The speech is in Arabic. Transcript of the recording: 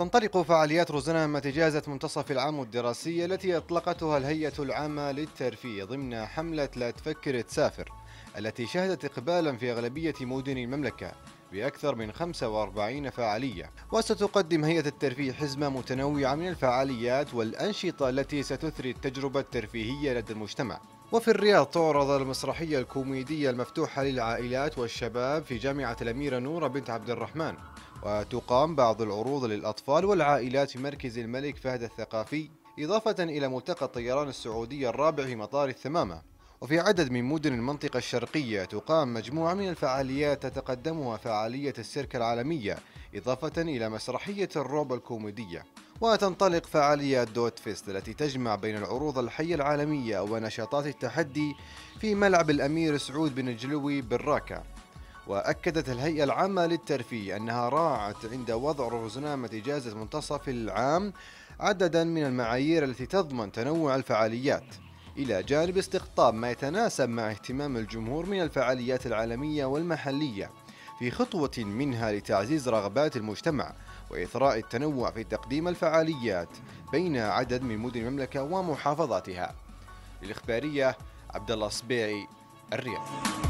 تنطلق فعاليات روزنامة إجازة منتصف العام الدراسي التي أطلقتها الهيئة العامة للترفيه ضمن حملة لا تفكر تسافر التي شهدت إقبالا في أغلبية مدن المملكة بأكثر من 45 فعالية. وستقدم هيئة الترفيه حزمة متنوعة من الفعاليات والأنشطة التي ستثري التجربة الترفيهية لدى المجتمع. وفي الرياض تعرض المسرحية الكوميدية المفتوحة للعائلات والشباب في جامعة الأميرة نورة بنت عبد الرحمن. وتقام بعض العروض للأطفال والعائلات في مركز الملك فهد الثقافي إضافة إلى ملتقى الطيران السعودي الرابع في مطار الثمامة. وفي عدد من مدن المنطقة الشرقية تقام مجموعة من الفعاليات تتقدمها فعالية السيرك العالمية إضافة إلى مسرحية الرعب الكوميدية. وتنطلق فعاليات دوت فيست التي تجمع بين العروض الحية العالمية ونشاطات التحدي في ملعب الأمير سعود بن الجلوي بالراكة وأكدت الهيئة العامة للترفيه أنها راعت عند وضع روزنامة إجازة منتصف العام عددا من المعايير التي تضمن تنوع الفعاليات إلى جانب استقطاب ما يتناسب مع اهتمام الجمهور من الفعاليات العالمية والمحلية في خطوة منها لتعزيز رغبات المجتمع وإثراء التنوع في تقديم الفعاليات بين عدد من مدن المملكة ومحافظاتها. للإخبارية عبد الله الصبيعي الرياض.